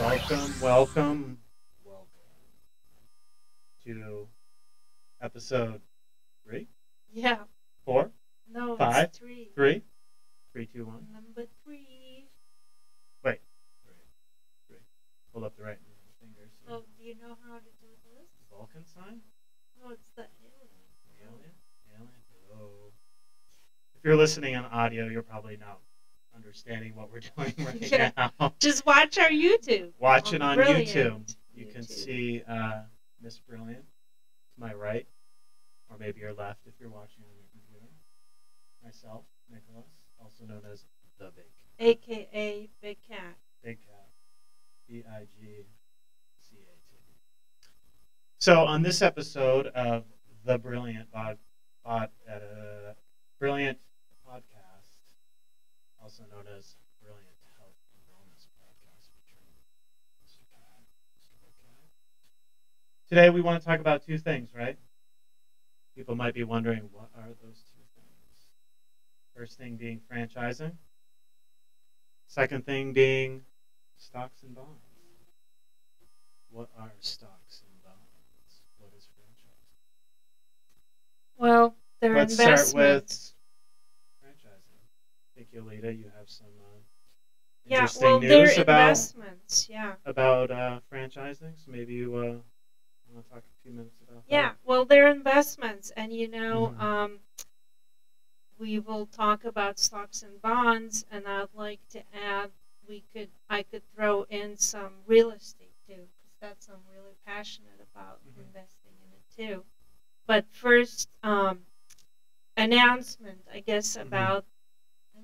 Welcome, welcome, welcome to episode three, Yeah. four, No, Five, it's three. three, three, two, one. Number three. Wait, three, three. Hold up the right fingers. So, do you know how to do this? Vulcan sign. No, it's the alien. Alien, alien. Oh. If you're listening on audio, you're probably not understanding what we're doing right Yeah. now. Just watch our YouTube. Watch it on YouTube. Brilliant You can see uh, Miss Brilliant to my right, or maybe your left if you're watching on your computer. Myself, Nicholas, also known as the Big AKA Big Cat. Big Cat, B I G C A T. So on this episode of the Brilliant Bod, bod, uh, Brilliant also known as Brilliant Health and Wellness Podcast, featuring Mr. Cat, Mr. Cat. Today we want to talk about two things, right? People might be wondering what are those two things. First thing being franchising. Second thing being stocks and bonds. What are stocks and bonds? What is franchising? Well, they're Let's start investments. with franchising. I think Jolita, you have some uh, yeah, interesting well, news they're about investments. Yeah. about uh, franchising. So maybe you uh, want to talk a few minutes about Yeah, that. well, they're investments, and you know, Mhm. um, we will talk about stocks and bonds, and I'd like to add we could I could throw in some real estate too, because that's I'm really passionate about Mhm. investing in it too. But first, um, announcement, I guess Mhm. about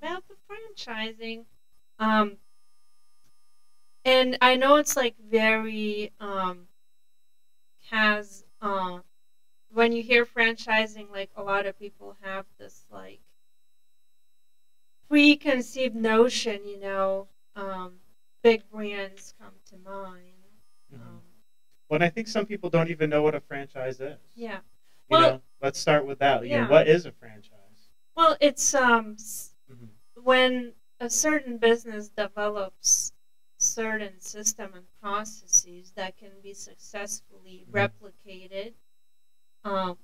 about the franchising. Um, and I know it's like very um, has uh, when you hear franchising, like a lot of people have this like preconceived notion, you know, um, big brands come to mind. Mhm. Um, Well, and I think some people don't even know what a franchise is. yeah. You Well- know, let's start with that. You know, Yeah. what is a franchise? Well, it's um. When a certain business develops certain system and processes that can be successfully Mhm. replicated um,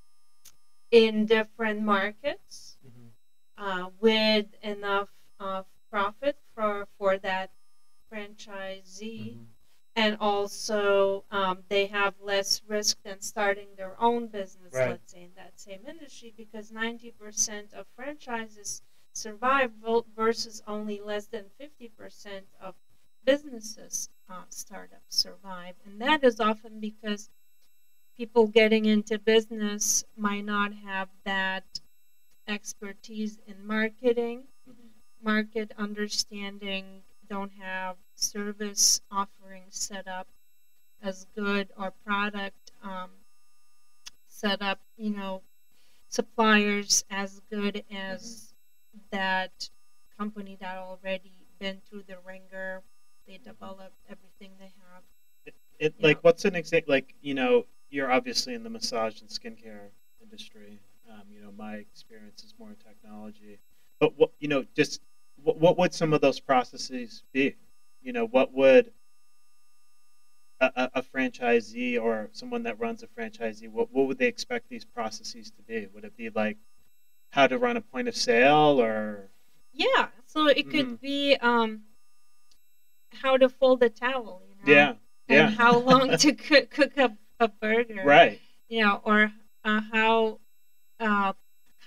in different markets Mhm. uh, with enough of profit for for that franchisee Mhm. and also um, they have less risk than starting their own business Right. let's say in that same industry because 90% of franchises survive versus only less than 50% of businesses uh, startups survive and that is often because people getting into business might not have that expertise in marketing Mhm. market understanding, don't have service offerings set up as good or product um, set up, you know, suppliers as good as that company that already been through the ringer. They developed everything they have. It Yeah. like what's an example? Like you know, you're obviously in the massage and skincare industry. Um, you know, my experience is more in technology. But what you know, just what, what would some of those processes be? You know, what would a, a, a franchisee or someone that runs a franchisee, what what would they expect these processes to be? Would it be like how to run a point of sale or Yeah, so it could be um, how to fold a towel, you know, yeah, yeah, and how long to cook, cook a, a burger, right, you know, or uh, how uh,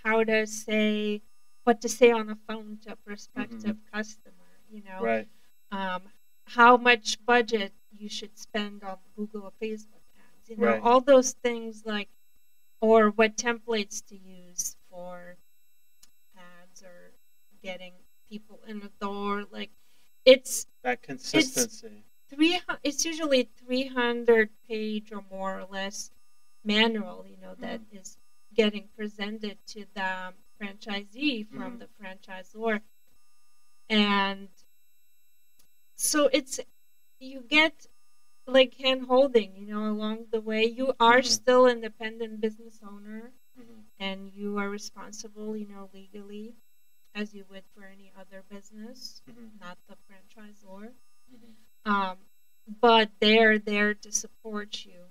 how to say what to say on the phone to a prospective customer, you know, Mm-hmm. right, um, how much budget you should spend on Google or Facebook ads, you know, Right. all those things like, or what templates to use for ads or getting people in the door, like it's that consistency. three it's usually 300 page or more or less manual you know that is getting presented to the franchisee from Mhm. the franchisor and so it's you get like hand holding you know along the way you are Mhm. still independent business owner Mhm. and you are responsible you know legally as you would for any other business Mhm. not the franchisor Mhm. um, but they're there to support you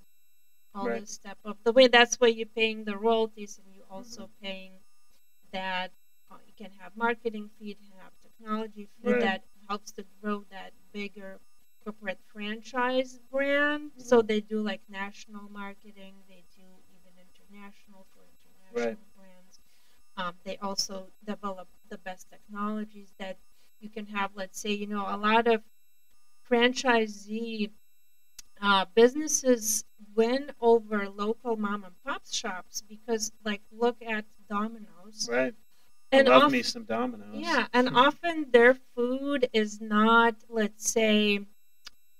all Right. this step of the way. That's why you're paying the royalties, and you're also paying that uh, you can have marketing fee, you can have technology fee Right. that helps to grow that bigger corporate franchise brand. So Mhm. they do like national marketing, they do even international Right. brands. Um, they also develop the best technologies that you can have. Let's say, you know, a lot of franchisee uh, businesses win over local mom and pop shops because, like, look at Domino's. Right. And I love of- me some Domino's. yeah, and often their food is not, let's say,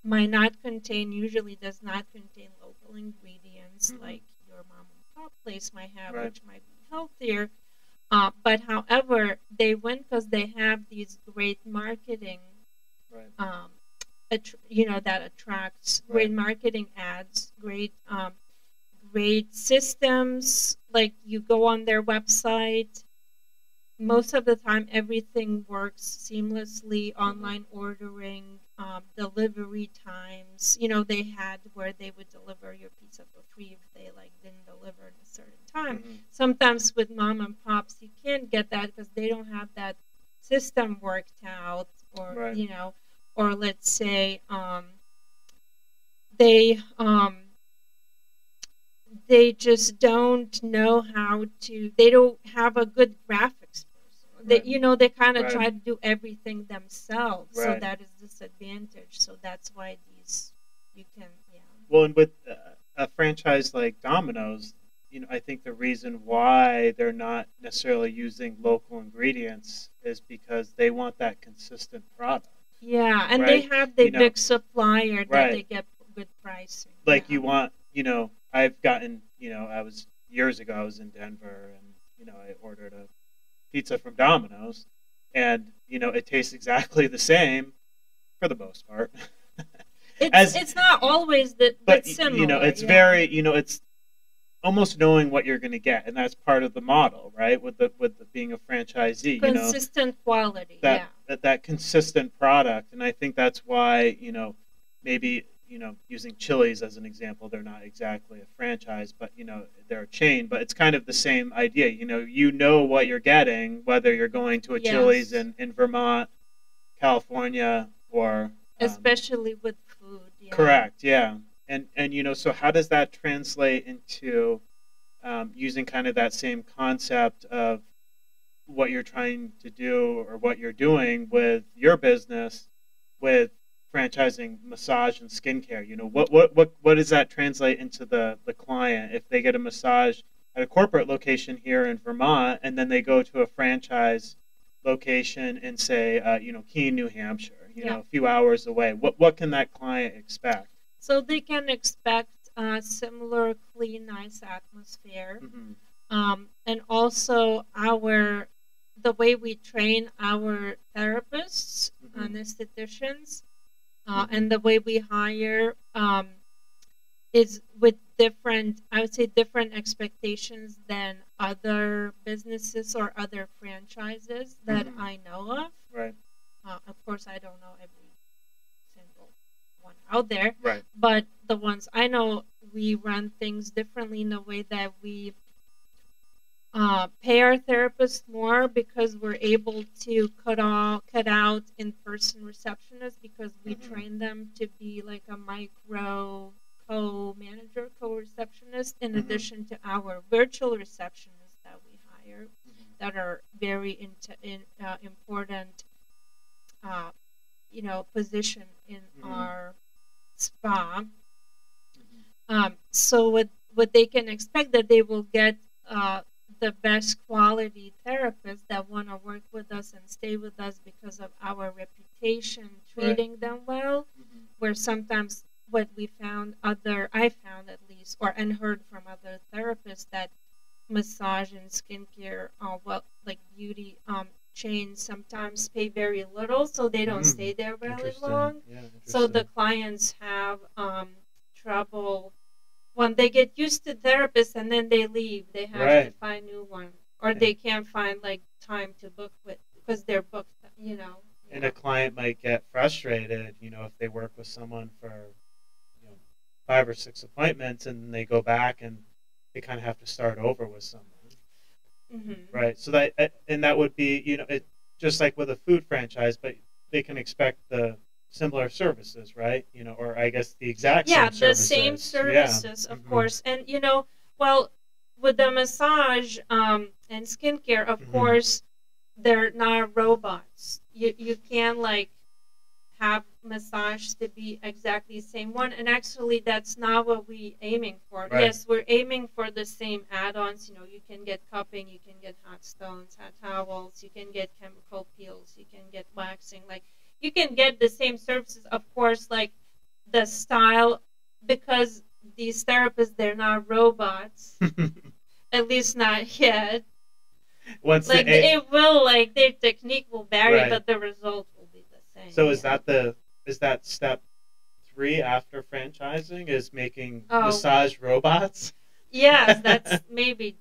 might not contain, usually does not contain local ingredients Mhm. like your mom and pop place might have, Right. which might be healthier. Uh, but however, they win because they have these great marketing, Right. um, att- you know, that attracts great marketing ads, great, um, great systems. Like you go on their website, most of the time everything works seamlessly online ordering um, delivery times you know they had where they would deliver your pizza for free if they like didn't deliver in a certain time Mhm. sometimes with mom and pops you can't get that because they don't have that system worked out or Right. you know or let's say um, they um, they just don't know how to they don't have a good graphics person they, Right. you know they kind of Right. try to do everything themselves so that is disadvantage so that's why these you can yeah Well, and with uh, a franchise like Domino's, you know, I think the reason why they're not necessarily using local ingredients is because they want that consistent product. yeah and they have the You know. big supplier that Right. they get good pricing Like yeah. you want, you know, I've gotten, you know, I was years ago. I was in Denver, and you know, I ordered a pizza from Domino's, and you know, it tastes exactly the same for the most part. it's, as- it's not always that but but similar you know it's yeah. very you know it's almost knowing what you're going to get and that's part of the model right with the with the, being a franchisee you know consistent quality that, yeah that that consistent product and i think that's why you know maybe you know using chili's as an example they're not exactly a franchise but you know they're a chain but it's kind of the same idea you know you know what you're getting whether you're going to a Yes. chili's in, in vermont california or um, especially with food yeah. Correct. Yeah. And and you know, so how does that translate into um, using kind of that same concept of what you're trying to do or what you're doing with your business with franchising massage and skincare? You know, what what what what does that translate into the the client if they get a massage at a corporate location here in Vermont and then they go to a franchise location in say uh, you know Keene, New Hampshire, you Yeah. know, a few hours away. What what can that client expect? So they can expect a similar clean, nice atmosphere. hmm Um, and also our the way we train our therapists, Mhm. anestheticians, uh, and the way we hire um, is with different, I would say, different expectations than other businesses or other franchises that Mhm. I know of. Right. Uh, of course, I don't know every single one out there, Right. but the ones I know, we run things differently in the way that we uh, pay our therapists more because we're able to cut off, cut out in-person receptionists because we Mhm. train them to be like a micro co-manager, co-receptionist, in Mhm. addition to our virtual receptionists that we hire Mhm. that are very in, uh, important, uh, you know, position in Mhm. our spa. Mhm. Um, so what what they can expect that they will get uh, the best quality therapists that want to work with us and stay with us because of our reputation treating them well. Mhm. Where sometimes what we found other I found at least or and heard from other therapists that massage and skincare uh, well like beauty um, chains sometimes pay very little so they don't Mm. stay there very Interesting. long Yeah, so the clients have um, trouble when they get used to therapists and then they leave. They have to find new one, or Yeah. they can't find like time to book with because they're booked. You know. and a client might get frustrated, you know, if they work with someone for you know five or six appointments and they go back and they kind of have to start over with someone, hmm right? So that and that would be you know it just like with a food franchise, but they can expect the similar services, right? You know, or I guess the exact yeah same the services. same Yeah. services of Mhm. course and you know well with the massage um, and skincare of Mhm. course they're not robots you you can like have massage to be exactly the same one and actually that's not what we're aiming for Right. yes we're aiming for the same add-ons you know you can get cupping you can get hot stones hot towels you can get chemical peels you can get waxing like you can get the same services of course like the style because these therapists they're not robots at least not yet Once like the A- it will like their technique will vary Right. but the result will be the same so is yeah. that the is that step three after franchising is making Oh. massage robots? yes that's maybe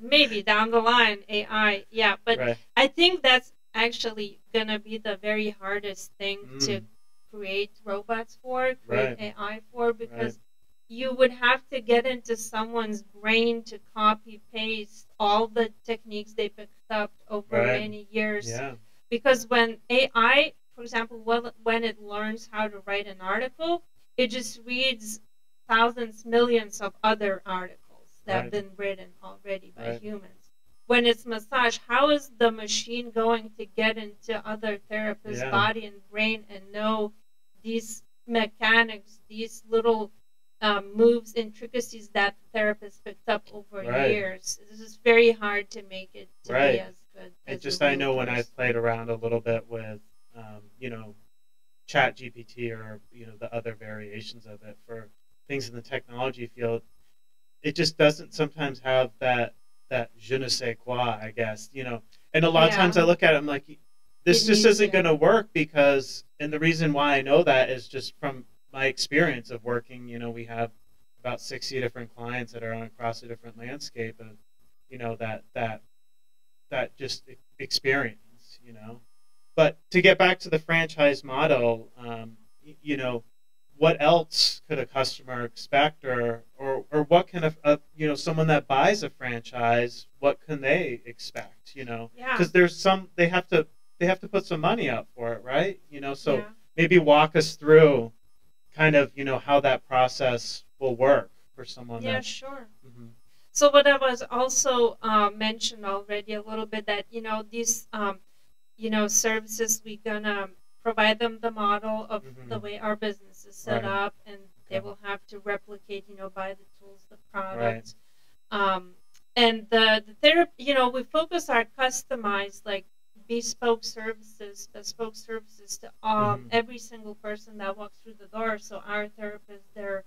maybe down the line ai yeah but right. i think that's actually gonna be the very hardest thing to Mm. create robots for create Right. ai for because you would have to get into someone's brain to copy paste all the techniques they picked up over Right. many years Yeah. because when ai for example when, when it learns how to write an article it just reads thousands millions of other articles that have been written already by Right. humans when it's massage how is the machine going to get into other therapists Yeah. body and brain and know these mechanics these little um, moves intricacies that the therapist picked up over Right. years this is very hard to make it to Right. be as good And as just I know when. I've played around a little bit with, um, you know, Chat GPT or you know the other variations of it for things in the technology field, it just doesn't sometimes have that that je ne sais quoi, I guess, you know. And a lot of times I look at it, I'm like, this It just isn't going to work because, and the reason why I know that is just from my experience of working. You know, we have about 60 different clients that are on across a different landscape of, you know, that that that just experience, you know. But to get back to the franchise model, um, you know, what else could a customer expect, or or, or what can a, a you know someone that buys a franchise, what can they expect, you know? yeah Because there's some they have to they have to put some money up for it, right? You know, so yeah. maybe walk us through kind of you know how that process will work for someone Yeah, that sure. Mhm. So what I was also uh, mentioned already a little bit that you know these um, you know services we're gonna provide them the model of Mhm. the way our business is set Right. up, and they will have to replicate you know buy the tools, the Right. products, um, and the the therapy. You know we focus our customized like bespoke services, bespoke services to um, Mhm. every single person that walks through the door. So our therapists they're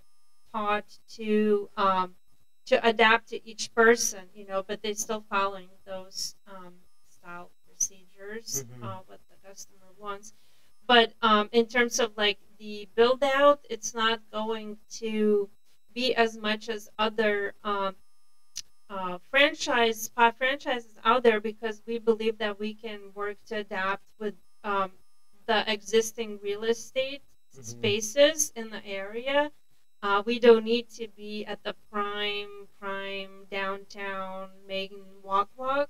taught to um, to adapt to each person, you know, but they're still following those um, style procedures, Mhm. uh, what the customer wants. But um, in terms of like the build out, it's not going to be as much as other um, uh, franchise spa franchises out there because we believe that we can work to adapt with um, the existing real estate Mhm. spaces in the area. Uh, we don't need to be at the prime, prime downtown making walk walk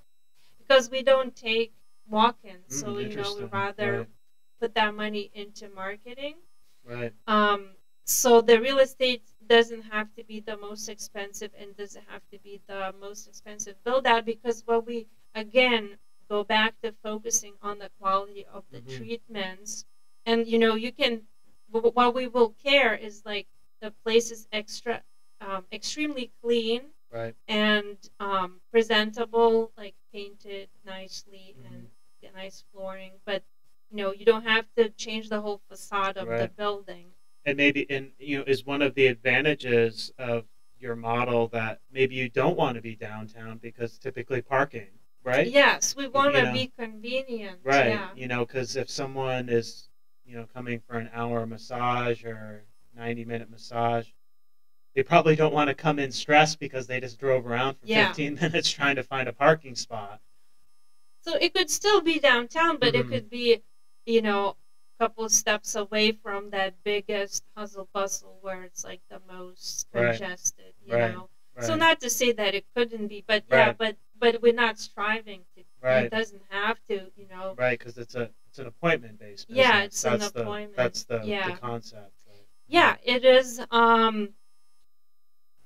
because we don't take walk-ins. so Mm, you know we rather Right. Put that money into marketing. Right. Um, so the real estate doesn't have to be the most expensive and doesn't have to be the most expensive build out because what we again go back to focusing on the quality of the Mhm. treatments and you know you can what we will care is like the place is extra um, extremely clean Right. and um, presentable like painted nicely Mhm. and nice flooring but you know you don't have to change the whole facade of the building and maybe and you know is one of the advantages of your model that maybe you don't want to be downtown because typically parking right yes we want to know. be convenient right yeah you know because if someone is you know coming for an hour massage or 90 minute massage they probably don't want to come in stressed because they just drove around for Yeah. 15 minutes trying to find a parking spot so it could still be downtown but Mhm. it could be you know, a couple of steps away from that biggest hustle bustle where it's like the most Right. congested, you Right. know. Right. So not to say that it couldn't be, but yeah, but but we're not striving to. Right. It doesn't have to, you know. right because it's a it's an appointment based. Yeah, it's an that's the, appointment. That's the, Yeah. the concept. Right? Yeah, it is. Um,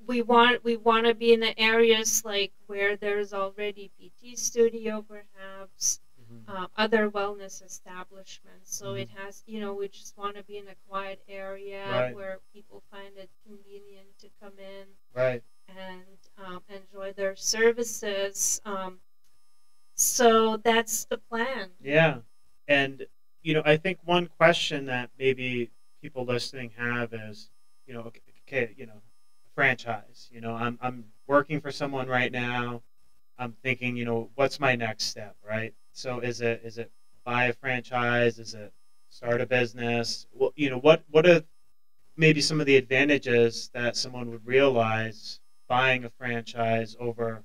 we want we want to be in the areas like where there's already PT studio, perhaps. Uh, other wellness establishments. So Mhm. it has, you know, we just want to be in a quiet area Right. where people find it convenient to come in Right. and um, enjoy their services. Um, so that's the plan. Yeah, and you know, I think one question that maybe people listening have is, you know, okay, okay, you know, franchise. You know, I'm I'm working for someone right now. I'm thinking, you know, what's my next step, right? So is it is it buy a franchise? Is it start a business? Well, you know, what what are maybe some of the advantages that someone would realize buying a franchise over,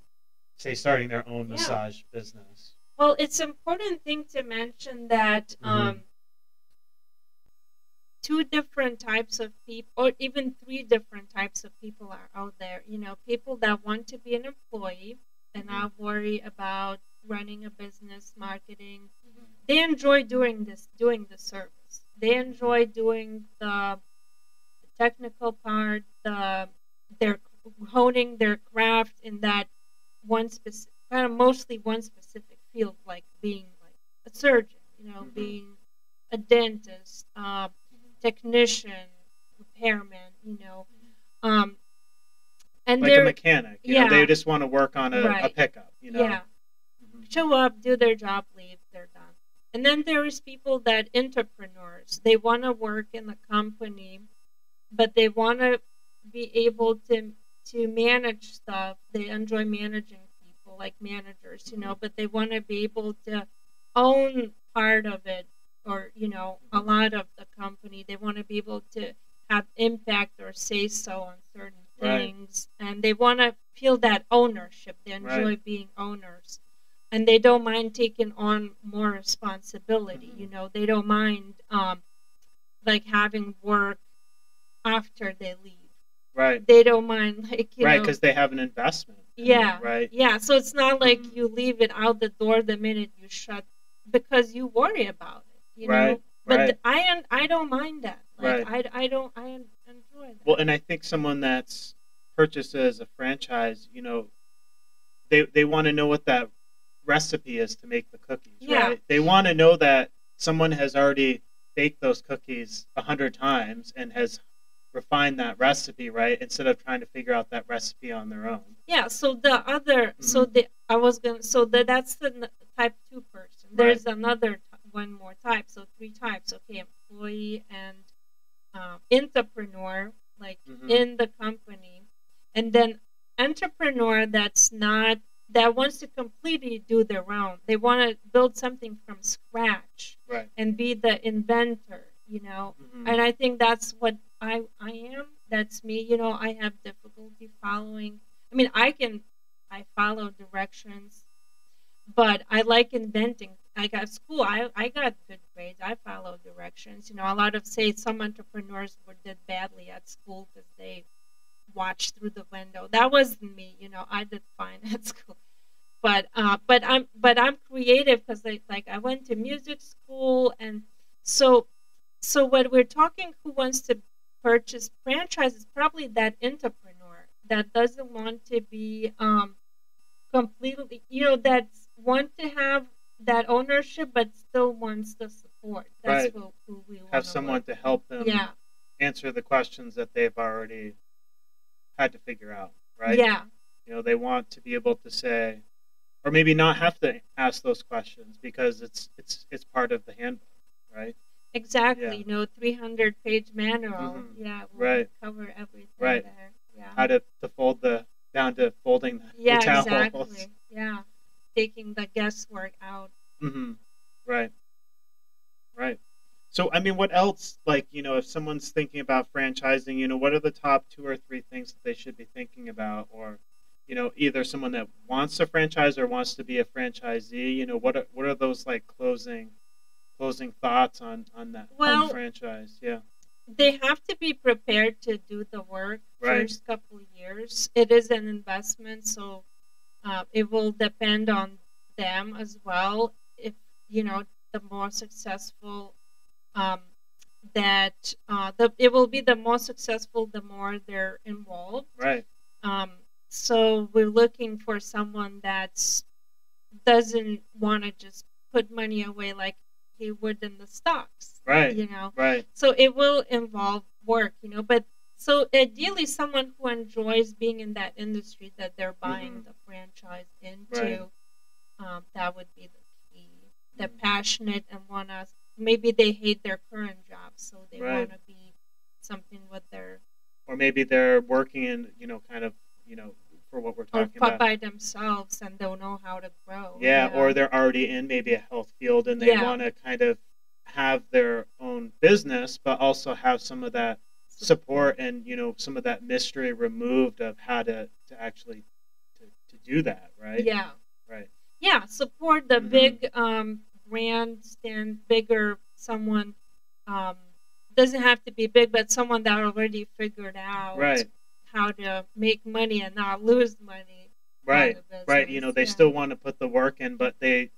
say, starting their own Yeah. massage business? Well, it's important thing to mention that Mhm. um, two different types of people, or even three different types of people are out there. You know, people that want to be an employee and Mhm. not worry about running a business, marketing. They enjoy doing this, doing the service. They enjoy doing the technical part, the they're honing their craft in that one specific, kind of mostly one specific field, like being like a surgeon, you know, Mhm. being a dentist, uh, technician, repairman, you know, um, and like a mechanic. You yeah. know, they just want to work on a, a pickup. You know. yeah. Show up, do their job, leave, they're done. And then there is people that entrepreneurs. They want to work in the company, but they want to be able to to manage stuff. They enjoy managing people, like managers, you know, but they want to be able to own part of it or, you know, a lot of the company. They want to be able to have impact or say so on certain Right. things and they want to feel that ownership. They enjoy Right. being owners and they don't mind taking on more responsibility. You know, they don't mind um, like having work after they leave. Right. They don't mind like you Right, because they have an investment. it, Yeah. Right. Yeah, so it's not like you leave it out the door the minute you shut because you worry about it. You Right, know, but right. I I don't mind that. Like Right. I, I don't I enjoy that. Well, and I think someone that's purchases a franchise, you know, they they want to know what that recipe is to make the cookies. Yeah. Right. They want to know that someone has already baked those cookies a hundred times and has refined that recipe, right? Instead of trying to figure out that recipe on their own. Yeah. So the other, so Mhm. the I was gonna, so the, that's the type two person. There's another one more type. So three types. Okay, employee and um, entrepreneur, like Mhm. in the company, and then entrepreneur that's not that wants to completely do their own. They want to build something from scratch Right. and be the inventor. You know, Mhm. and I think that's what I I am. That's me. You know, I have difficulty following. I mean, I can I follow directions, but I like inventing. I got school. I I got good grades. I follow directions. You know, a lot of say some entrepreneurs were did badly at school because they watched through the window. That wasn't me. You know, I did fine at school. But uh, but I'm but I'm creative because like like I went to music school and so so when we're talking who wants to purchase franchises, probably that entrepreneur that doesn't want to be um, completely, you know, that want to have that ownership but still wants the support. That's Right. who, who we want have someone to help them Yeah, answer the questions that they've already had to figure out, right? yeah, You know, they want to be able to say, or maybe not have to ask those questions because it's it's it's part of the handbook, right? exactly. Yeah. You know, three hundred page manual. Mhm. Yeah, we'll Right. cover everything Right. there. Yeah. How to, to fold the down to folding the, yeah, the exactly. Yeah, taking the guesswork out. Mm-hmm. Right. Right. So, I mean, what else? Like, you know, if someone's thinking about franchising, you know, what are the top two or three things that they should be thinking about? Or, you know, either someone that wants to franchise or wants to be a franchisee. You know, what are what are those like closing closing thoughts on on that Well- franchise. Yeah. they have to be prepared to do the work Right. first couple of years. It is an investment, so uh, it will depend on them as well. If you know the more successful um, that uh, the it will be the more successful the more they're involved. Right. Um, so we're looking for someone that's doesn't want to just put money away like he would in the stocks. Right. You know. Right. So it will involve work, you know, but so ideally someone who enjoys being in that industry that they're buying Mhm. the franchise Right. into, um, that would be the key. They're Mhm. passionate and want to, maybe they hate their current job, so they Right. want to be something with their, Or maybe they're working in you know kind of you know for what we're or talking put about. by themselves and don't know how to grow. Yeah, know? or they're already in maybe a health field and they Yeah. want to kind of have their own business, but also have some of that support and you know some of that mystery removed of how to to actually to, to do that, right? Yeah. Right. yeah support the Mhm. big um brand stand bigger someone um doesn't have to be big but someone that already figured out Right. how to make money and not lose money Right. Right. You know, they yeah. still want to put the work in, but they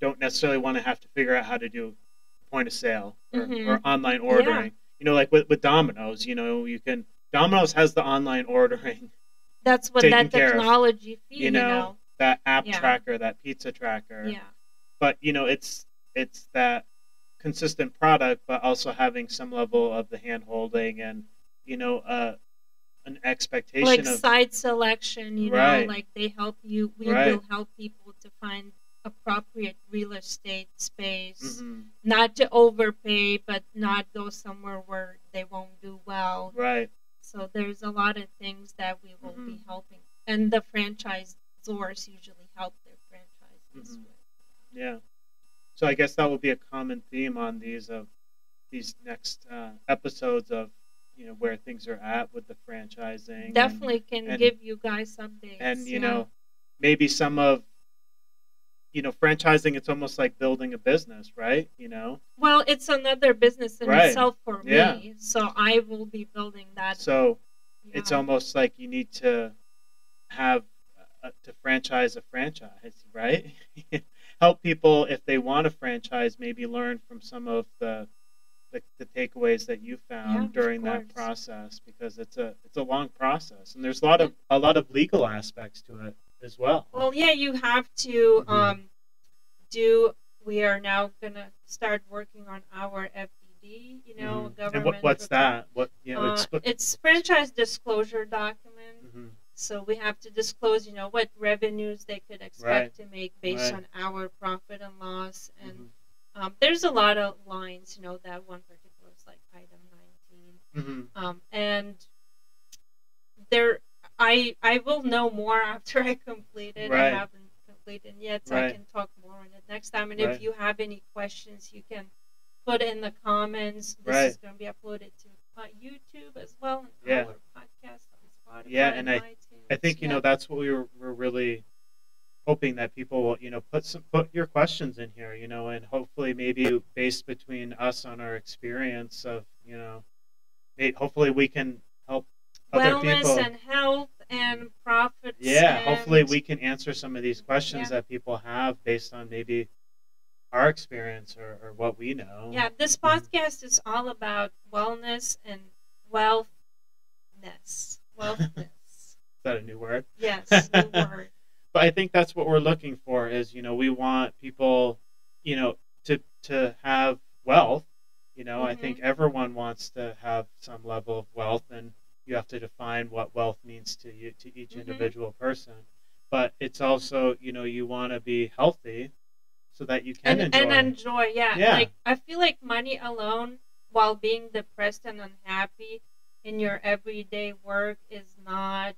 don't necessarily want to have to figure out how to do point of sale or, Mhm. or online ordering. You know, like with, with Domino's, you know, you can Domino's has the online ordering, that's what that care of, technology feed you know, that app Yeah. tracker, that pizza tracker. yeah But you know, it's it's that consistent product, but also having some level of the hand holding and you know, uh, an expectation like of site selection you Right. know like they help you we Right. will help people to find appropriate real estate space Mhm. not to overpay but not go somewhere where they won't do well right, so there's a lot of things that we will be Mhm. helping and the franchisors usually help their franchisees Mhm. with yeah. So I guess that will be a common theme on these of these next uh, episodes of you know where things are at with the franchising. and- definitely can and- give you guys updates and you yeah. know maybe some of you know franchising it's almost like building a business right you know well it's another business in Right. itself for Yeah. me so i will be building that so it's almost like you need to have uh, to franchise a franchise right help people if they want to franchise maybe learn from some of the the, the takeaways that you found Yeah, during that process because it's a it's a long process and there's a lot of a lot of legal aspects to it as well Well, yeah, you have to Mhm. um, do. We are now gonna start working on our FDD. You know, Mhm. government. and what, what's that what you know Uh, it's franchise disclosure document. So we have to disclose, you know, what revenues they could expect to make based Right. on our profit and loss. And Mhm. um, there's a lot of lines, you know, that one particular is like item 19. Mhm. Um, and there, I I will know more after I complete it. Right. I haven't completed yet, so I can talk more on it next time. And Right. if you have any questions, you can put in the comments. This Right. is going to be uploaded to uh, YouTube as well, Yeah. our Yeah, and I- I think you Yeah. know that's what we were, we're really hoping that people will you know put some put your questions in here you know and hopefully maybe based between us on our experience of you know hopefully we can help other wellness people and health and profits. yeah and, hopefully we can answer some of these questions Yeah. that people have based on maybe our experience or, or what we know Yeah, this Mhm. podcast is all about wellness and wealthness. Wealthness. is that a new word yes, new word. but I think that's what we're looking for is you know we want people you know to to have wealth you know I Mhm. think everyone wants to have some level of wealth and you have to define what wealth means to you to each Mhm. individual person but it's also you know you want to be healthy so that you can And, enjoy and enjoy, yeah. Yeah. Like I feel like money alone while being depressed and unhappy in your everyday work is not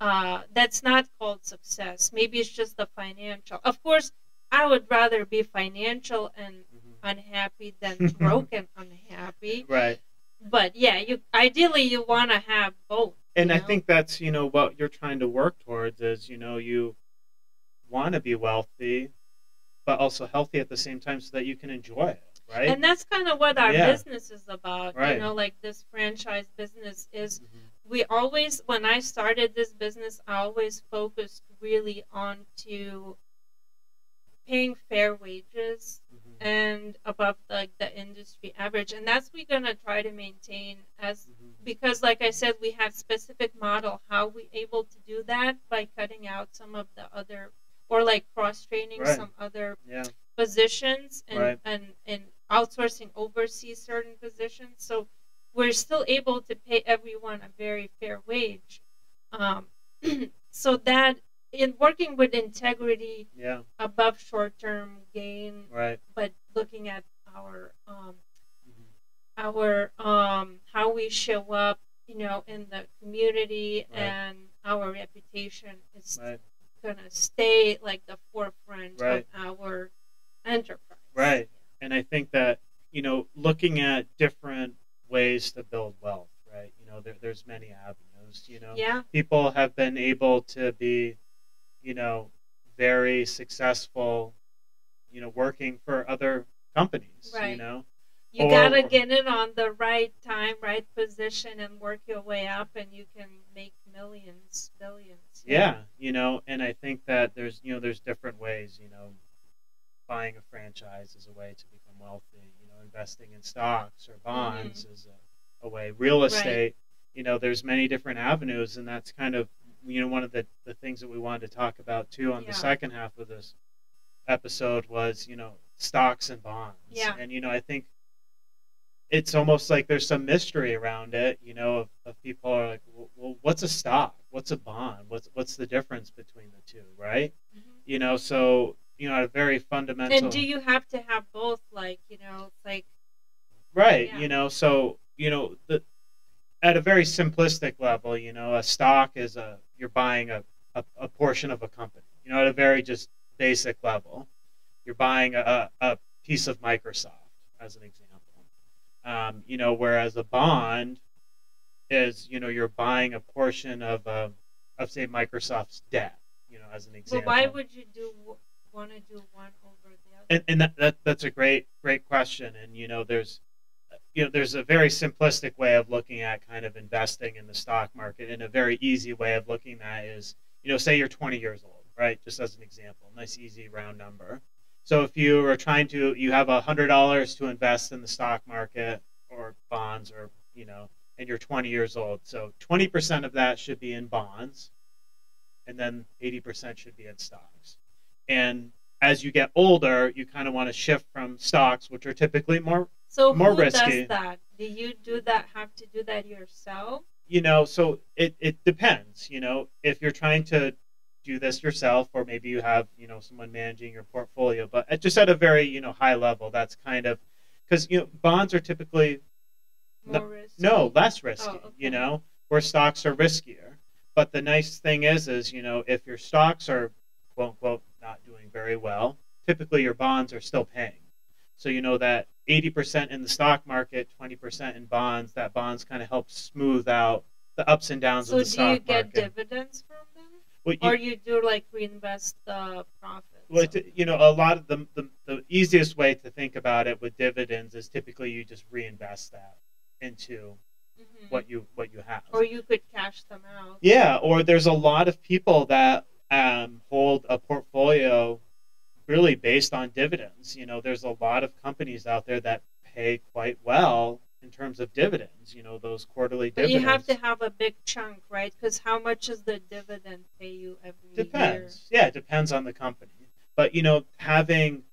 uh that's not called success. Maybe it's just the financial. Of course, I would rather be financial and Mhm. unhappy than broke and unhappy. right But yeah, you ideally you want to have both. and I know? think that's you know what you're trying to work towards is you know you want to be wealthy, but also healthy at the same time so that you can enjoy it. Right? And that's kind of what our Yeah. business is about. Right. You know, like this franchise business is Mhm. we always when I started this business, I always focused really on to paying fair wages Mhm. and above like the industry average. And that's we're gonna try to maintain as Mhm. because like I said, we have specific model how we able to do that by cutting out some of the other or like cross training Right. some other Yeah. positions and, Right. and and outsourcing overseas certain positions. So we're still able to pay everyone a very fair wage. Um, so that in working with integrity Yeah. above short term gain, Right. but looking at our um, Mhm. our um, how we show up, you know, in the community Right. and our reputation is Right. gonna stay like the forefront Right. of our enterprise. Right. And I think that, you know, looking at different ways to build wealth, right? You know, there, there's many avenues, you know. Yeah. People have been able to be, you know, very successful, you know, working for other companies, you know. You Or- gotta get it on the right time, right position, and work your way up, and you can make millions, billions. Yeah, you know, and I think that there's, you know, there's different ways, you know, buying a franchise is a way to become wealthy, you know, investing in stocks or bonds is a, a way. Real Mm-hmm. Right. estate, you know, there's many different avenues and that's kind of, you know, one of the, the things that we wanted to talk about too on Yeah. the second half of this episode was, you know, stocks and bonds. Yeah. And, you know, I think it's almost like there's some mystery around it, you know, of, of people are like, well, well, what's a stock? What's a bond? What's what's the difference between the two, right? Mhm. You know, so you know, at a very fundamental, And do you have to have both? Like, you know, it's like, right? Yeah. You know, so you know, the at a very simplistic level, you know, a stock is a you're buying a, a, a portion of a company. You know, at a very just basic level, you're buying a, a piece of Microsoft, as an example. Um, you know, whereas a bond is, you know, you're buying a portion of, uh, of say, Microsoft's debt. You know, as an but example. why would you do want to do one over the other? and, and that, that that's a great great question and you know there's you know there's a very simplistic way of looking at kind of investing in the stock market and a very easy way of looking at is you know say you're 20 years old right just as an example nice easy round number so if you are trying to you have a hundred dollars to invest in the stock market or bonds or you know and you're 20 years old so 20% of that should be in bonds and then 80% should be in stocks and as you get older, you kind of want to shift from stocks, which are typically more, So more who risky. does that? Do you do that? Have to do that yourself? you know, so it, it depends. You know, if you're trying to do this yourself, or maybe you have, you know, someone managing your portfolio, but at, just at a very, you know, high level, that's kind of because, you know, bonds are typically More risky? no less risky, Oh, okay. you know, where stocks are riskier. But the nice thing is, is, you know, if your stocks are quote unquote not doing very well, typically your bonds are still paying. So you know that 80% in the stock market, 20% in bonds, that bonds kind of help smooth out the ups and downs So of the do stock you get market. dividends from them, Well, you- or you do like reinvest the profits? well, you know, a lot of the, the the easiest way to think about it with dividends is typically you just reinvest that into Mhm. what you what you have. Or you could cash them out. Yeah, or there's a lot of people that um, hold a portfolio really based on dividends. You know, there's a lot of companies out there that pay quite well in terms of dividends. You know, those quarterly But you have to have a big chunk, right? Because how much does the dividend pay you every depends. Yeah, it depends on the company. But you know, having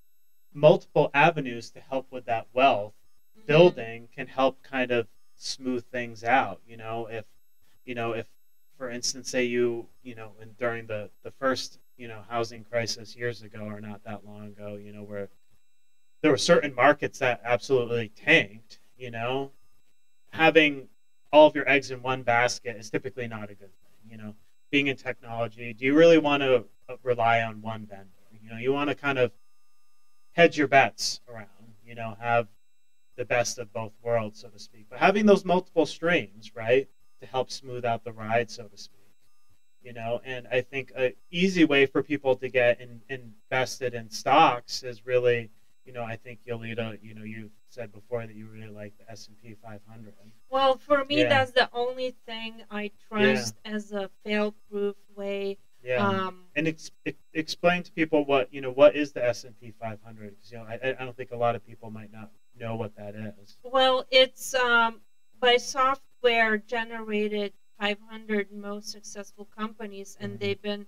multiple avenues to help with that wealth year? Mhm. building can help kind of smooth things out you know if you know if for instance say you you know and during the the first you know housing crisis years ago or not that long ago you know where there were certain markets that absolutely tanked you know having all of your eggs in one basket is typically not a good thing you know being in technology do you really want to uh, rely on one vendor you know you want to kind of hedge your bets around you know have the best of both worlds, so to speak. But having those multiple streams, right, to help smooth out the ride, so to speak. You know, and I think an easy way for people to get in, invested in stocks is really, you know, I think Jolita, you know, you said before that you really like the S and P 500. Well, for me, Yeah. that's the only thing I trust as a fail-proof way. Yeah. Um, and ex- ex- explain to people what you know what is the S and P 500 because you know I, I don't think a lot of people might not know what that is. well, it's um, by software generated 500 most successful companies, and Mhm. they've been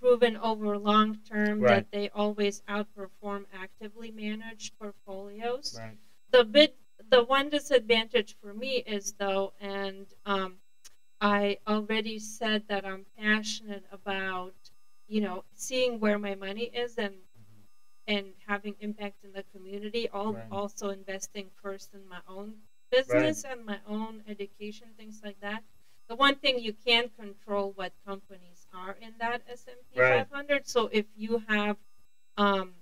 proven over long term Right. that they always outperform actively managed portfolios. Right. the bit the one disadvantage for me is though and um, i already said that i'm passionate about you know seeing where my money is and Mhm. and having impact in the community all, Right. also investing first in my own business and my own education things like that the one thing you can't control what companies are in that S&P Right. 500 so if you have um,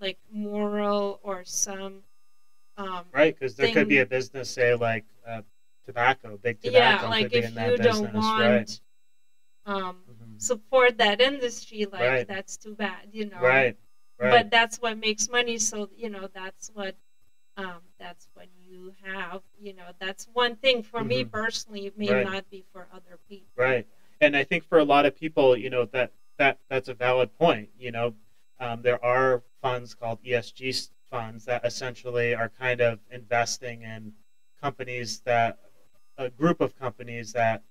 like moral or some um, Right, because there could be a business, say like uh, tobacco, big tobacco. yeah, like if in that you business, don't want right? um, Mhm. support that industry, like Right. that's too bad, you know. Right, right, But that's what makes money. So you know, that's what um, that's what you have. You know, that's one thing for me Mhm. personally. It may Right. not be for other people. Right. and I think for a lot of people, you know that that that's a valid point. You know, um, there are funds called ESG funds that essentially are kind of investing in companies that a group of companies that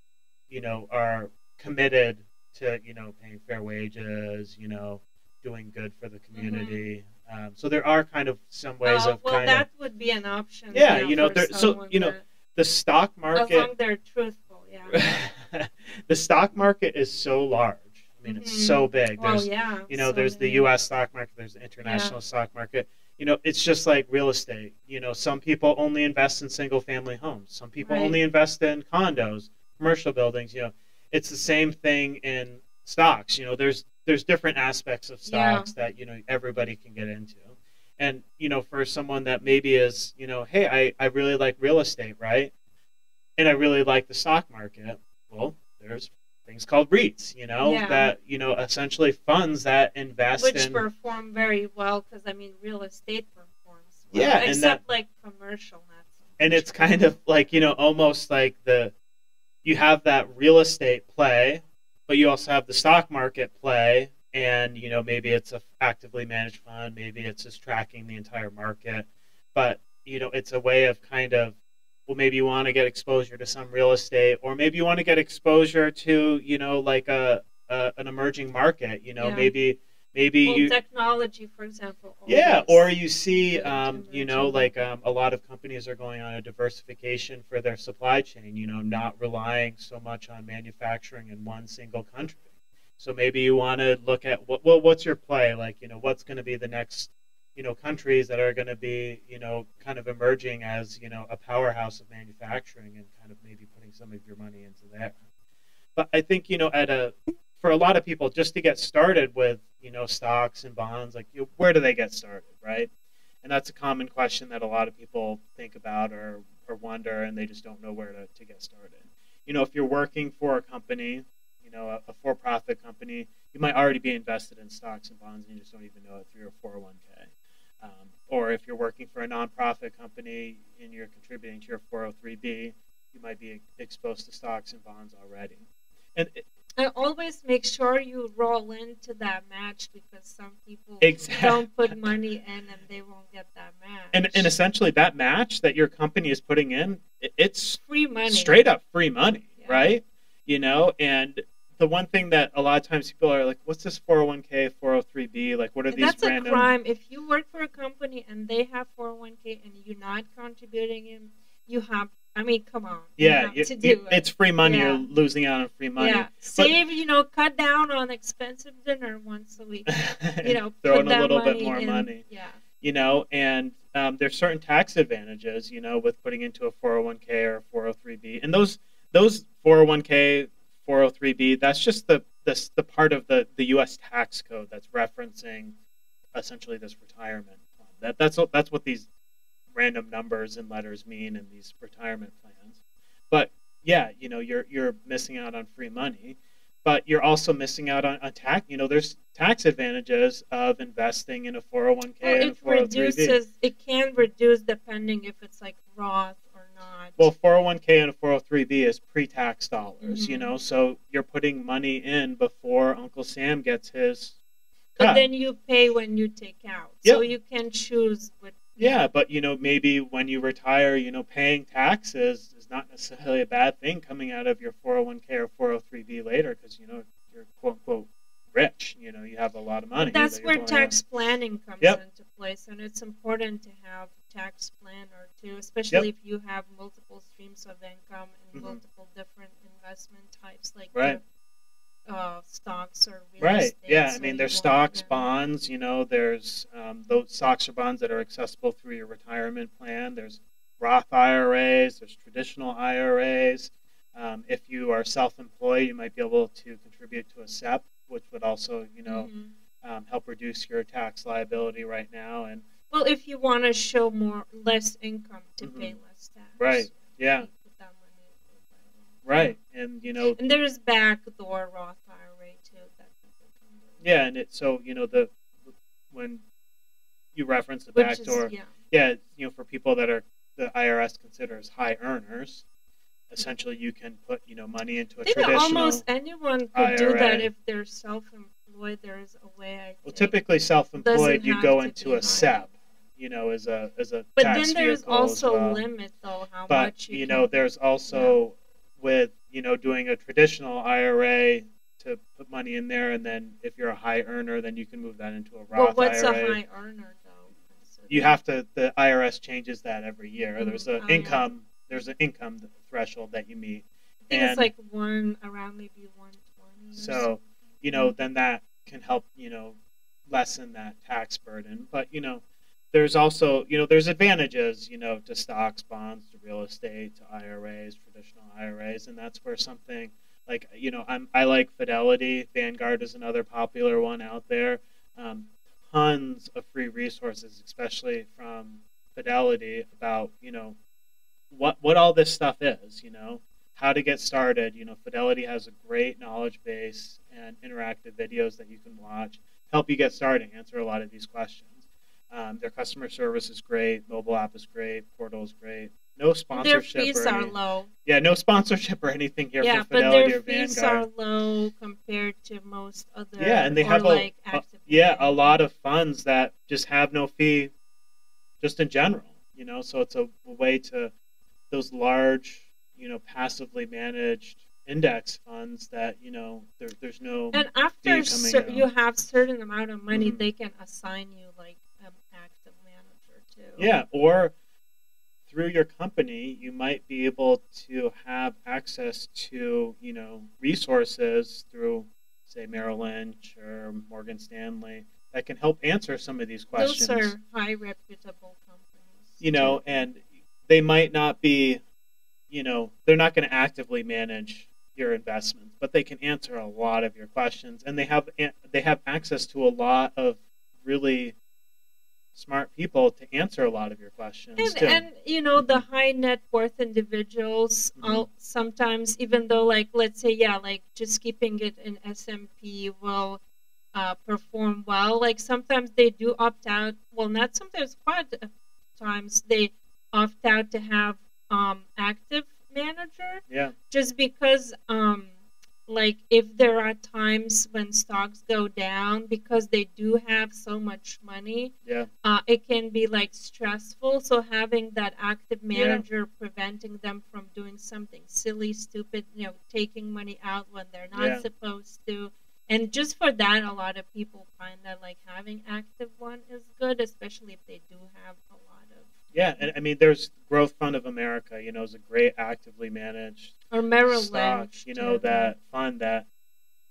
you know are committed to you know paying fair wages, you know, doing good for the community. Um, so there are kind of some ways Uh, of well, kind that of would be an option. Yeah, you know, there- so, you know, that- the stock as market. long they're truthful, yeah. the stock market is so large. I mean, it's Mhm. so big. Well, yeah. you know, so there's the U.S. stock market, there's the international stock market. You know, it's just like real estate. You know, some people only invest in single-family homes. Some people Right. only invest in condos, commercial buildings. You know, it's the same thing in stocks. You know, there's there's different aspects of Yeah. stocks that you know everybody can get into. And you know, for someone that maybe is, you know, hey, I, I really like real estate, right? And I really like the stock market. Well, there's things called REITs, you know, Yeah. that you know essentially funds that invest which in perform very well because I mean real estate performs well, Yeah, and except like commercial not so and it's kind of like you know almost like the you have that real estate play but you also have the stock market play and you know maybe it's a actively managed fund maybe it's just tracking the entire market but you know it's a way of kind of well maybe you want to get exposure to some real estate or maybe you want to get exposure to you know like a, a an emerging market you know Yeah. maybe maybe well, you technology for example yeah, or you see, um, you know, like um, a lot of companies are going on a diversification for their supply chain. You know, not relying so much on manufacturing in one single country. So maybe you want to look at what, what what's your play? Like, you know, what's going to be the next, you know, countries that are going to be, you know, kind of emerging as, you know, a powerhouse of manufacturing, and kind of maybe putting some of your money into that. But I think, you know, at a for a lot of people, just to get started with, you know, stocks and bonds, like, you where do they get started, right? And that's a common question that a lot of people think about or, or wonder, and they just don't know where to, to get started. You know, if you're working for a company, you know, a, a for profit company, you might already be invested in stocks and bonds and you just don't even know it through your 401k. Um, or if you're working for a nonprofit company and you're contributing to your 403b, you might be exposed to stocks and bonds already. And and always make sure you roll into that match because some people Exactly. don't put money in and they won't get that match and, and essentially, that match that your company is putting in, it's free money straight up free money, Yeah. right? You know, and the one thing that a lot of times people are like, "What's this 401k, 403b? Like, what are And these that's random?" a crime if you work for a company and they have 401k and you're not contributing in you have i mean come on you Yeah, you- to you- it. it's free money. Yeah. You're losing out on free money. Yeah, save. You know, cut down on expensive dinner once a week. You know, throw in a little bit more in- money. Yeah, you know, and um, there's certain tax advantages, you know, with putting into a 401k or 403b, and those those 401k, 403b, that's just the the, the part of the the U.S. tax code that's referencing essentially this retirement fund. That that's that's what these random numbers and letters mean in these retirement plans. But yeah, you know, you're you're missing out on free money. but you're also missing out on, on tax. You know, there's tax advantages of investing in a 401k Well, and a it 403b. reduces. It can reduce depending if it's like Roth or not. Well, 401k and a 403b is pre-tax dollars, you Mhm. know, so you're putting money in before Uncle Sam gets his but then you pay when you take out, so you can choose what. Yeah, but you know, maybe when you retire, you know, paying taxes is not necessarily a bad thing coming out of your 401k or 403b later because you know you're quote unquote rich. You know, you have a lot of money. That's that where tax planning comes Yep. into place, and it's important to have a tax planner too, especially Yep. if you have multiple streams of income and Mhm. multiple different investment types, like Right. the, uh, stocks or real Right. estate. Yeah. I mean, there's stocks, bonds. You know, there's um, those stocks or bonds that are accessible through your retirement plan. There's Roth IRAs. There's traditional IRAs. Um, if you are self-employed, you might be able to contribute to a SEP, which would also, you know, Mhm. um, help reduce your tax liability right now. And Well, if you want to show more less income to pay Mhm. less tax, Right, yeah. you put that money in the right, and you know, And there's backdoor Roth IRA too that people can do. yeah, and it so you know the when you reference the Which backdoor, is yeah. yeah, you know, for people that are the IRS considers high earners, essentially you can put you know money into a I think traditional. almost anyone could do that if they're self-employed. There's a way. I well, typically self-employed, you go into a SEP, you know, as a as a But tax then there's also well. limit though how but much you, you can, know there's also with you know doing a traditional IRA to put money in there and then if you're a high earner then you can move that into a Well, Roth what's IRA. a high earner? You have to the IRS changes that every year. Mhm. There's an Oh, yeah. income there's an income threshold that you meet. I think and- it's like one around maybe one twenty. So, you know, then that can help, you know, lessen that tax burden. But, you know, there's also, you know, there's advantages, you know, to stocks, bonds, to real estate, to IRAs, traditional IRAs, and that's where something like, you know, I'm I like Fidelity. Vanguard is another popular one out there. Um, tons of free resources, especially from Fidelity, about you know what what all this stuff is. You know, how to get started. You know, Fidelity has a great knowledge base and interactive videos that you can watch, help you get started, answer a lot of these questions. Um, their customer service is great, mobile app is great, portal is great. No their sponsorship fees or are low. yeah, no sponsorship or anything here yeah, for but their or fees Vanguard. are low compared to most other. Yeah, and they have a- like a- active yeah, a lot of funds that just have no fee, just in general. You know, so it's a, a way to those large, you know, passively managed index funds that you know there, there's no And after cer- you have certain amount of money, Mhm. they can assign you like an active manager too. yeah or through your company you might be able to have access to you know resources through say Merrill Lynch or Morgan Stanley that can help answer some of these questions. Those are high reputable companies. you know, and they might not be, you know, they're not going to actively manage your investments, but they can answer a lot of your questions, and they have they have access to a lot of really smart people to answer a lot of your questions and, too. and you know the high net worth individuals Mhm. Sometimes even though like let's say yeah like just keeping it in s&p will uh, perform well like sometimes they do opt out well not sometimes quite a times they opt out to have um, active manager yeah, just because um like if there are times when stocks go down because they do have so much money yeah, uh, it can be like stressful so having that active Yeah. manager preventing them from doing something silly stupid you know taking money out when they're not Yeah. supposed to and just for that a lot of people find that like having active one is good especially if they do have a yeah. And I mean, there's Growth Fund of America. You know, is a great actively managed or Merrill stock, Lynch you know, too. that fund that,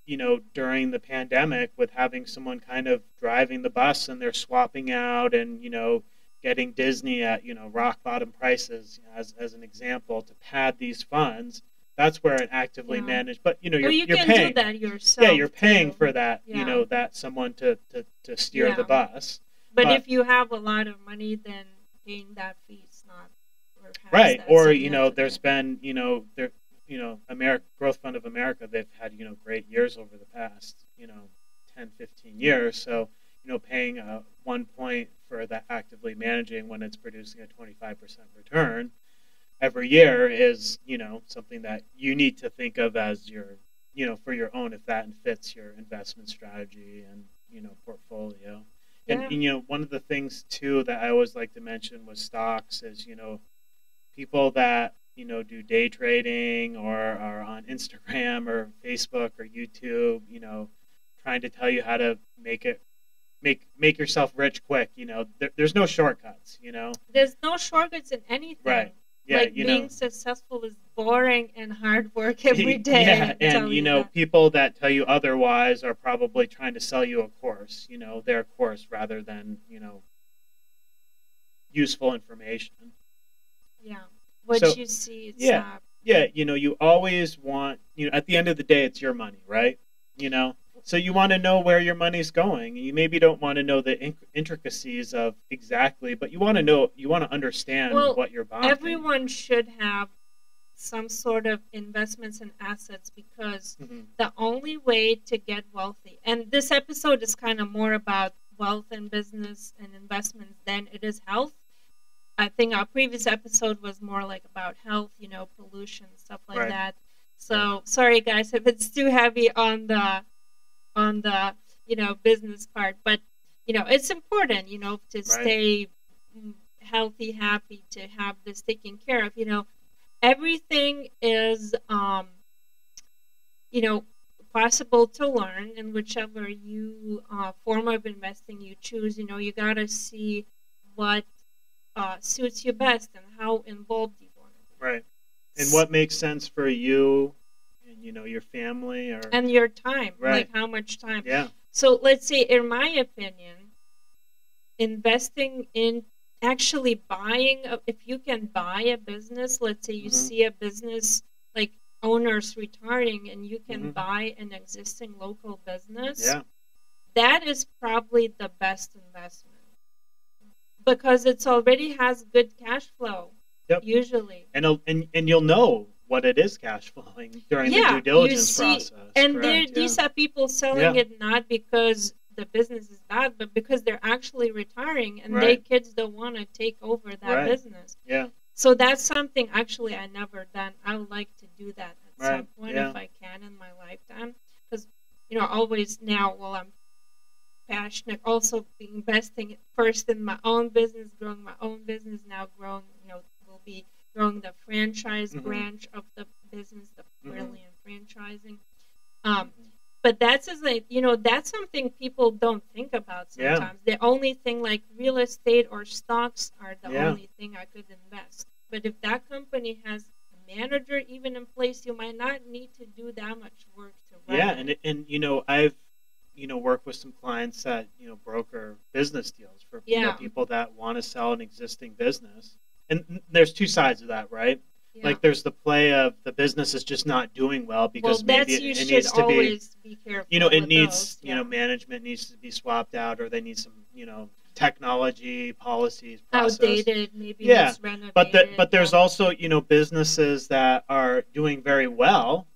you know, during the pandemic with having someone kind of driving the bus and they're swapping out and, you know, getting Disney at, you know, rock bottom prices as, as an example to pad these funds, that's where it actively Yeah. managed. But, you know, you're, well, you you're can paying. do that yourself Yeah, you're paying too. for that, you know, that someone to, to, to steer the bus. But, But- if you have a lot of money, then paying that fee not right or you know there's been you know there you know America Growth Fund of America, they've had you know great years over the past you know 10, 15 years. So you know, paying a one point for the actively managing when it's producing a 25% return every year is you know something that you need to think of as your you know for your own if that fits your investment strategy and you know portfolio and, Yeah. and you know one of the things too that i always like to mention with stocks is you know people that you know do day trading or are on instagram or facebook or youtube you know trying to tell you how to make it make make yourself rich quick you know there, there's no shortcuts you know There's no shortcuts in anything. Right. Yeah like you being know successful is boring and hard work every day. Yeah, and you know, that. people that tell you otherwise are probably trying to sell you a course, you know, their course rather than, you know, useful information. yeah, what So, you see, it's yeah. not. Yeah, you know, you always want, you know, at the end of the day it's your money, right? You know. So you want to know where your money's going. You maybe don't want to know the in- intricacies of exactly, but you want to know, you want to understand Well, what you're buying. Everyone should have some sort of investments and assets because Mhm. the only way to get wealthy, and this episode is kind of more about wealth and business and investments than it is health. I think our previous episode was more like about health, you know, pollution, stuff like Right. that. So sorry guys if it's too heavy on the on the you know business part, but you know it's important, you know, to stay mm, healthy, happy, to have this taken care of. You know, everything is um, you know possible to learn in whichever you uh, form of investing you choose. You know, you gotta see what uh, suits you best and how involved you want to be. Right. And what makes sense for you and you know your family or and your time, Right. like how much time. yeah. So let's say, in my opinion, investing in actually buying, a, if you can buy a business, let's say you Mhm. see a business like owners retiring and you can Mhm. buy an existing local business, Yeah. that is probably the best investment because it's already has good cash flow. Yep. Usually. And and and you'll know what it is cash flowing during Yeah, the due diligence see- process. And correct, yeah. these are people selling Yeah. it not because the business is bad, but because they're actually retiring and their kids don't want to take over that Right. business. Yeah. So that's something actually I never done. I would like to do that at some point if I can in my lifetime, because you know always now while I'm passionate, also investing first in my own business, growing my own business. Now growing, you know, will be growing the franchise Mhm. branch of the business, the Mhm. franchising. Um, but that's just like you know that's something people don't think about Yeah. sometimes. The only thing like real estate or stocks are the Yeah. only thing I could invest. But if that company has a manager even in place, you might not need to do that much work to run yeah, and and you know I've you know worked with some clients that you know broker business deals for you know people that want to sell an existing business. And there's two sides of that, right? Yeah. Like there's the play of the business is just not doing well because well, maybe it, it needs to be always be, careful. you know it needs those, you know management needs to be swapped out or they need some you know technology policies process. outdated, maybe Yeah, but the, but there's yeah. also you know businesses that are doing very well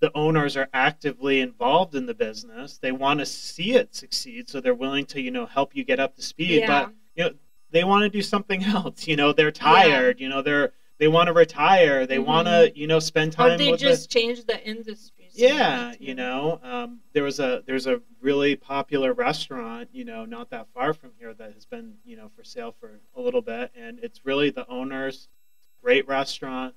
the owners are actively involved in the business they want to see it succeed so they're willing to you know help you get up to speed yeah. but you know they want to do something else you know they're tired you know they're they want to retire they Mhm. want to you know spend or time they with just change the industries. yeah, you know, um, there was a there's a really popular restaurant, you know, not that far from here that has been, you know, for sale for a little bit, and it's really the owners, great restaurant,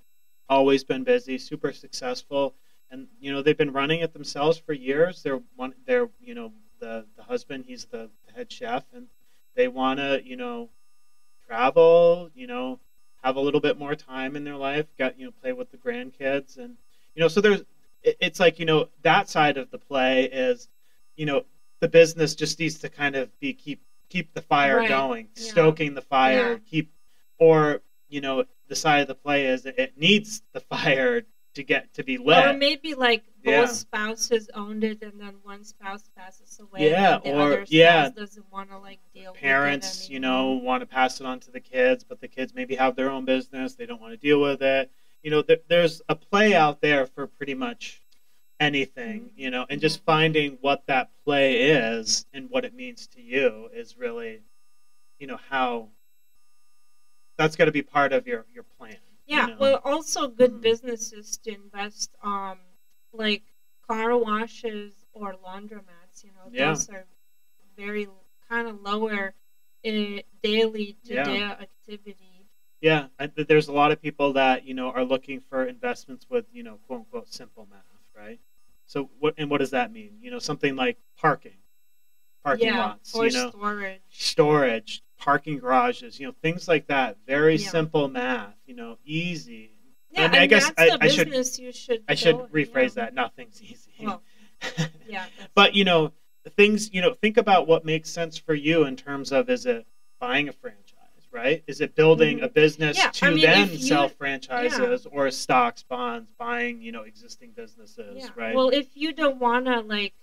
always been busy, super successful, and you know they've been running it themselves for years. They're one, they're you know the the husband, he's the, the head chef, and they want to you know travel, you know, have a little bit more time in their life, got you know play with the grandkids, and you know so there's it's like you know that side of the play is you know the business just needs to kind of be keep keep the fire Right, going yeah. stoking the fire Yeah. keep or you know the side of the play is it needs the fire to get to be lit Or maybe like both Yeah. spouses owned it, and then one spouse passes away. Yeah, or- yeah. doesn't want to like deal parents with it you know want to pass it on to the kids but the kids maybe have their own business they don't want to deal with it you know, there, there's a play out there for pretty much anything, mm-hmm. you know, and just mm-hmm. finding what that play is and what it means to you is really, you know, how that's got to be part of your your plan. Yeah, you know? well, also good Mhm. businesses to invest, um, like car washes or laundromats. You know, Yeah. those are very kind of lower uh, daily to day activity. Yeah, I, there's a lot of people that you know are looking for investments with you know quote unquote simple math, right? So what and what does that mean? You know, something like parking, parking yeah, lots, or you know, storage. storage, parking garages, you know, things like that. Very Yeah. simple math, you know, easy. Yeah, I mean, I guess I- I should- business you should. I should rephrase yeah. that. Nothing's easy. Well, yeah, but you know, the things you know, think about what makes sense for you in terms of is it buying a franchise, right? Is it building Mhm. a business Yeah, to I mean, then you- sell franchises or stocks, bonds, buying you know existing businesses, right? Well, if you don't want to like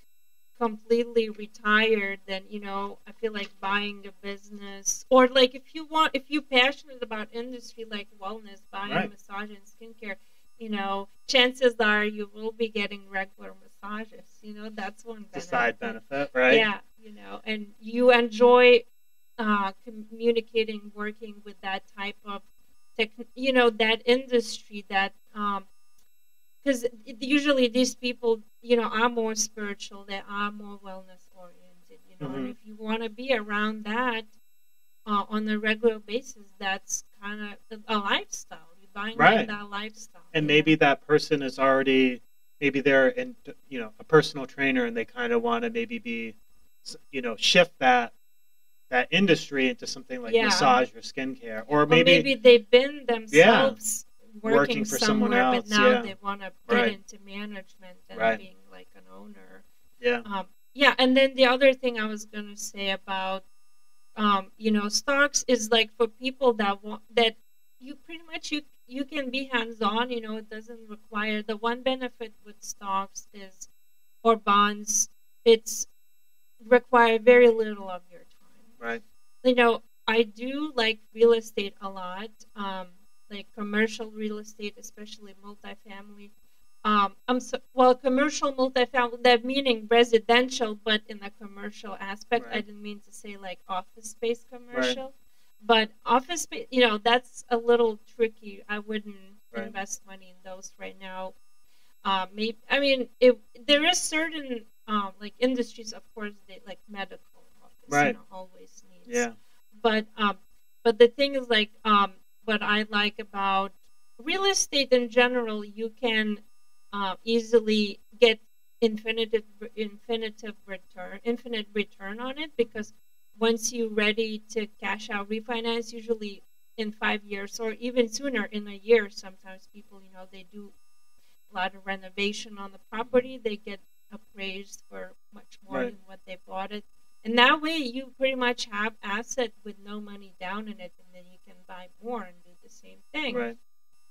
completely retired then you know I feel like buying a business or like if you want, if you're passionate about industry like wellness, buying Right. massage and skincare, you know, chances are you will be getting regular massages. You know, that's one it's a side benefit, right? Yeah, you know, and you enjoy uh, communicating, working with that type of tech, you know, that industry that, because usually these people, you know, are more spiritual, they are more wellness oriented, you know, and Mhm. if you want to be around that uh, on a regular basis, that's kind of a lifestyle. You're buying Right. into that lifestyle. and maybe know? that person is already maybe they're in you know a personal trainer and they kind of want to maybe be you know shift that that industry into something like Yeah. massage or skincare or or maybe, maybe, they've been themselves working, Working for someone somewhere, else, but now yeah. they want to get Right. into management and Right. being like an owner. yeah Um, yeah, and then the other thing I was gonna say about, um, you know, stocks is like for people that want that you pretty much you you can be hands on. You know, it doesn't require the one benefit with stocks is or bonds. It's require very little of your time right you know, I do like real estate a lot, um, like commercial real estate, especially multifamily. Um, I'm so, well, commercial multifamily, that meaning residential, but in the commercial aspect. I didn't mean to say like office space commercial, but office space, you know, that's a little tricky. I wouldn't Right. invest money in those right now. Um, maybe I mean, it, there is certain um, like industries, of course, they like medical office, Right. you know, always needs yeah but um but the thing is like um what i like about real estate in general you can uh, easily get infinitive infinitive return infinite return on it because once you're ready to cash out refinance usually in five years or even sooner in a year sometimes people you know they do a lot of renovation on the property they get appraised for much more Right. than what they bought it and that way you pretty much have asset with no money down in it and then you buy more and do the same thing. Right.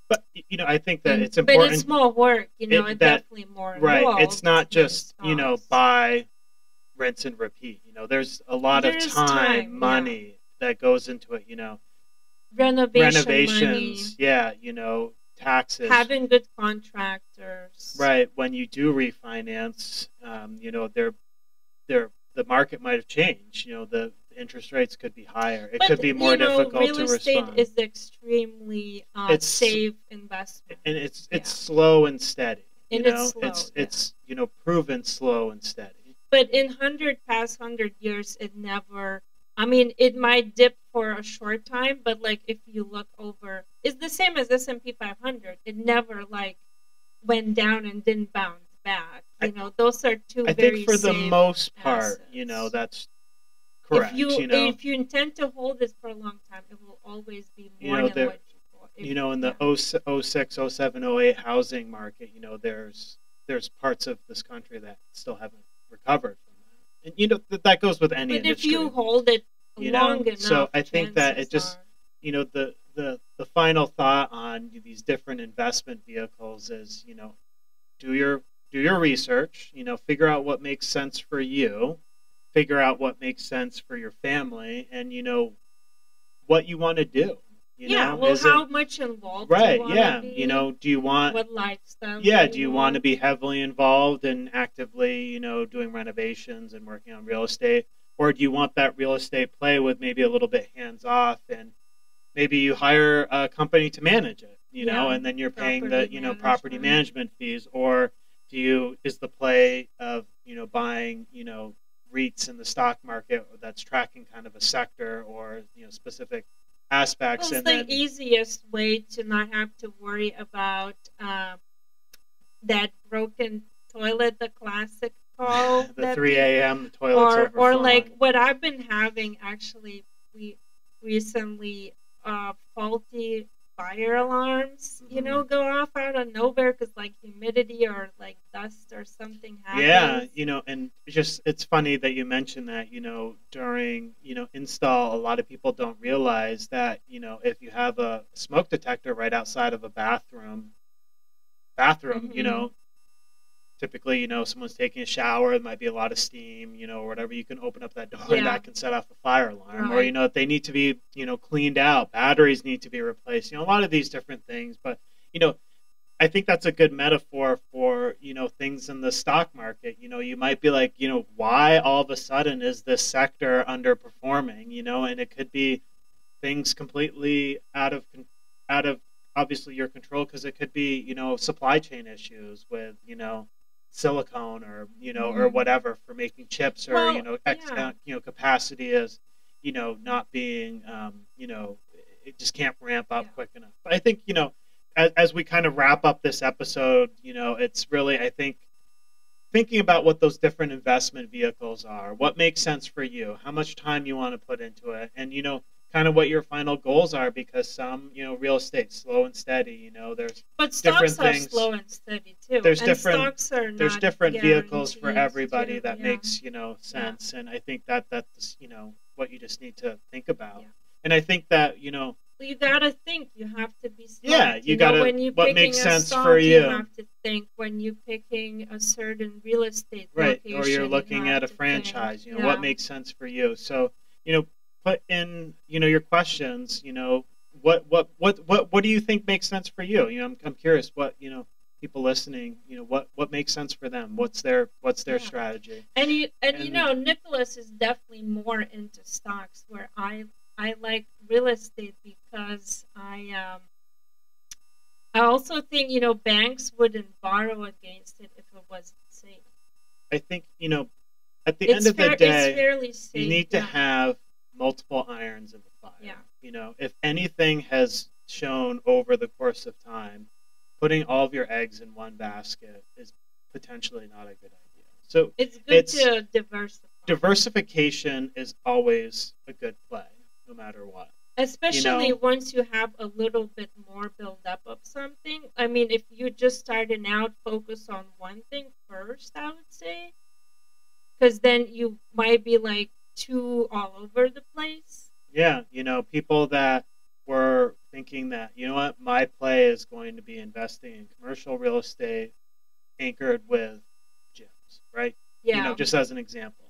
But you know i think that And- it's important but it's more work you know It- it's that- definitely more right it's not just you know buy rinse and repeat you know there's a lot There's of time, time, yeah. money that goes into it you know. Renovation renovations yeah you know taxes. Having good contractors. Right when you do refinance um, you know they're they're the market might have changed you know the interest rates could be higher. It But, could be more you know, difficult real estate is extremely uh, It's- safe investment. And it's it's Yeah. slow and steady you And know? it's slow, it's yeah. it's you know proven slow and steady. But in 100 past 100 years it never i mean it might dip for a short time but like if you look over it's the same as s&p 500 it never like went down and didn't bounce back you I- know? Those are two i very think for the most part you know that's correct if you, you, know. if you intend to hold this for a long time it will always be You more know, than what you you know in the yeah. 06 07 08 housing market you know there's there's parts of this country that still haven't recovered from that. And you know th- that goes with any but if you hold it You know, long enough so I think that it just- are- you know the the the final thought on these different investment vehicles is you know do your do your research you know figure out what makes sense for you figure out what makes sense for your family and you know what you want to do You yeah. know, well, Is it- how much involved? do you right? Yeah. Be? You know, do you want what lifestyle? yeah do you want to be heavily involved and actively you know doing renovations and working on real estate or do you want that real estate play with maybe a little bit hands off and maybe you hire a company to manage it you know and then you're paying the you know property management fees or do you is the play of you know buying you know REITs in the stock market that's tracking kind of a sector or you know specific aspects Well, it's and the then easiest way to not have to worry about um, that broken toilet, the classic call. the 3 a.m. the toilets or or like what I've been having actually we recently uh, faulty fire alarms you Mm-hmm. know go off out of nowhere because like humidity or like dust or something happens Yeah, you know, and just it's funny that you mentioned that, you know, during, you know, install a lot of people don't realize that, you know, if you have a smoke detector right outside of a bathroom bathroom, you Mhm. know, typically, you know, someone's taking a shower, there might be a lot of steam, you know, or whatever, you can open up that door and that can set off a fire alarm. Or, you know, if they need to be, you know, cleaned out, batteries need to be replaced, you know, a lot of these different things. But, you know, I think that's a good metaphor for you know things in the stock market. You know, you might be like, you know, why all of a sudden is this sector underperforming? You know, and it could be things completely out of out of obviously your control because it could be you know supply chain issues with you know silicone or you know or Mhm. whatever for making chips or Well, you know ex- yeah. you know capacity is you know not being um, you know it just can't ramp up Yeah. quick enough. But I think you know as, as we kind of wrap up this episode, you know, it's really, I think, thinking about what those different investment vehicles are, what makes sense for you, how much time you want to put into it, and, you know, kind of what your final goals are because some, you know, real estate slow and steady, you know, there's but different stocks are slow and steady too There's and different- stocks are there's different vehicles for everybody to- that yeah. makes, you know, sense. And I think that that's, you know, what you just need to think about. Yeah. And I think that, you know, Well, you gotta think. You have to be smart. Yeah, you know, gotta- When you what makes sense stock, for you. You have to think when you're picking a certain real estate right location. or you're looking have at a to think. franchise you know Yeah. what makes sense for you so you know put in you know your questions you know what what what what what do you think makes sense for you you know i'm, I'm curious what you know people listening you know what what makes sense for them what's their what's their Yeah. strategy And you and, you know, Nicholas is definitely more into stocks, where I I like real estate because I um I also think you know banks wouldn't borrow against it if it wasn't safe. i think you know at the it's end of fair, the day it's fairly safe. you need to have multiple irons in the fire. Yeah. You know, if anything has shown over the course of time, putting all of your eggs in one basket is potentially not a good idea. So It's good it's- to diversify, diversification is always a good play, no matter what. especially know- once you have a little bit more build up of something. I mean, if you just starting out, focus on one thing first. I would say, because then you might be like too all over the place. Yeah, you know, people that were thinking that, you know what, my play is going to be investing in commercial real estate anchored with gyms, right? Yeah, you know, just as an example.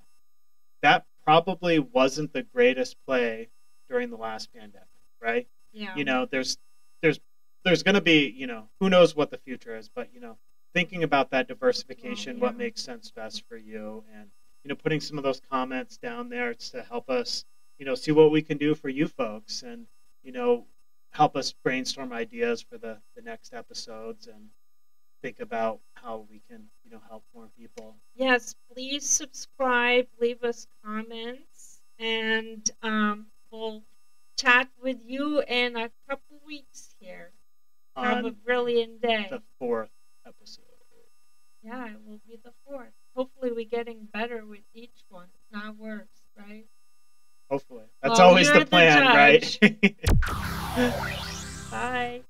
That probably wasn't the greatest play during the last pandemic, right? yeah. You know, there's there's there's going to be, you know, who knows what the future is, but you know, thinking about that diversification, Well, what makes sense best for you and you know, putting some of those comments down there to help us, you know, see what we can do for you folks and, you know, help us brainstorm ideas for the the next episodes and think about how we can, you know, help more people. Yes, please subscribe, leave us comments, and um, we'll chat with you in a couple weeks here. Have a brilliant day. the fourth episode. Yeah, it will be the fourth. Hopefully, we're getting better with each one, not worse, right? Hopefully. That's Well, always the the plan, judge. right? Bye.